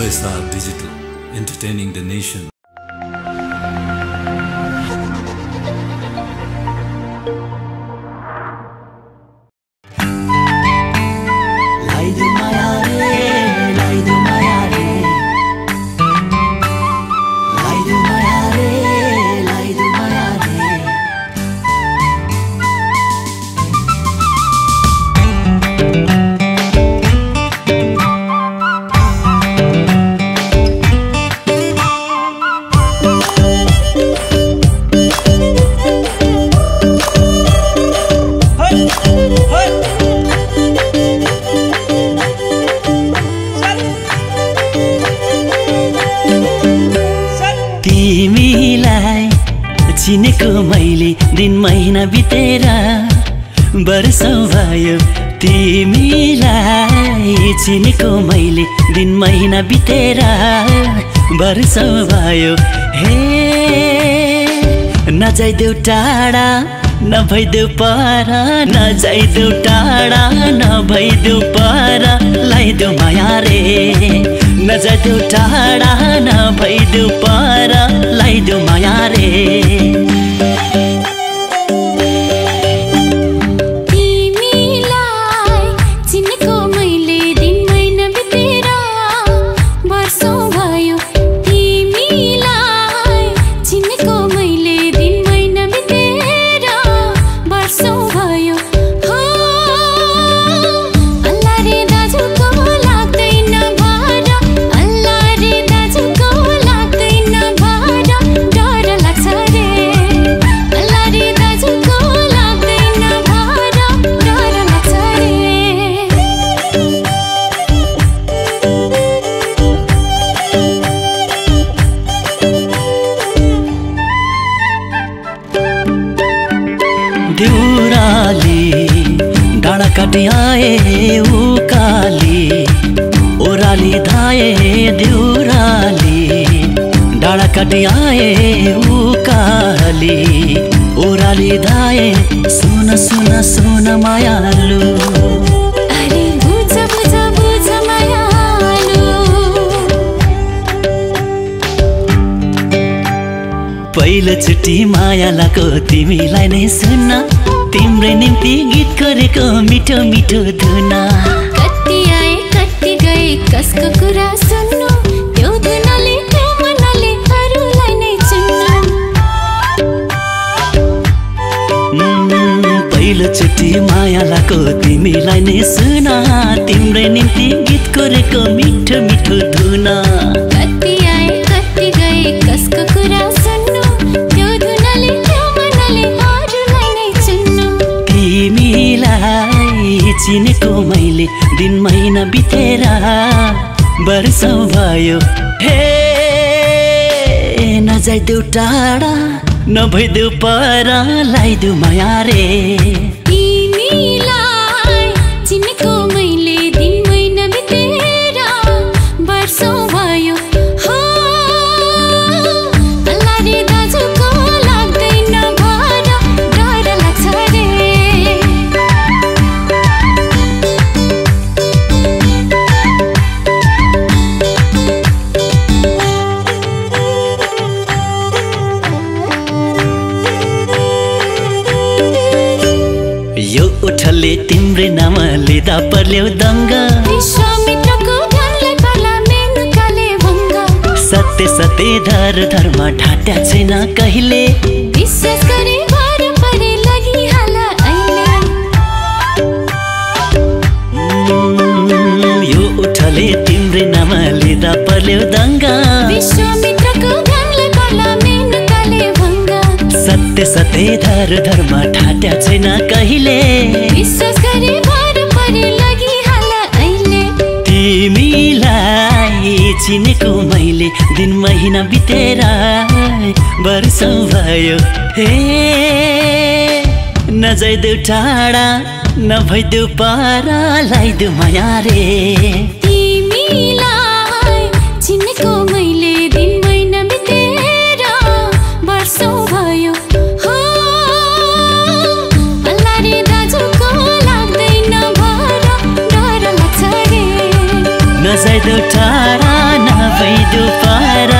OSR Digital, entertaining the nation. चिनेको मैले दिन महिना बितेर वर्षौँ भयो तिमीलाई। चिनेको मैले दिन महिना बितेर वर्षौँ भयो हे नजाइदेऊ टाढा नभइदेऊ पर नजाइदेऊ टाढा नभइदेऊ पर लाइदेऊ माया रे। नजाइदेऊ टाढा नभइदेऊ पर लाइदेऊ माया रे। आए उकाली ओराली धाए देउराली डाँडा काटी आए उकाली ओराली धाए सुन सुन सुन मायालु। पहिलोचोटि माया लाको तिमीलाई नै सुन्न तिम्रै निम्ति गीत गरेको मिठो मिठो धुना। कति आए कति गए कसको कुरा सुन्नु? त्यो धुनले त्यो मनले अरूलाई नै चुन्नु। पहिलोचोटि माया लाको तिमीलाई नै सुन। तिम्रै निम्ति गीत गरेको मिठो मिठो धुना। कति चिनेको मैले दिन महिना बितेर वर्षौँ भयो हे नजाइदेऊ टाढा नभइदेऊ पर लाइदेऊ माया रे। यो उठले तिम्रै नाम लिँदा पर्ल्यौ दङ्ग। सत्य सत्य धर धर्म ढाट्या छैन कहिले। विश्वास गरे यो उठले तिम्रै नाम लिँदा पर्ल्यौ दङ्ग। सत्य धर धर्म ढाट्या छैन कहिले। विश्वास गरे भर परे लगिहाल अहिले। तिमीलाई चिनेको मैले दिन महिना बितेर वर्षौँ भयो। हे नजाइदेऊ टाढा नभइदेऊ पर लाइदेऊ माया रे। पारा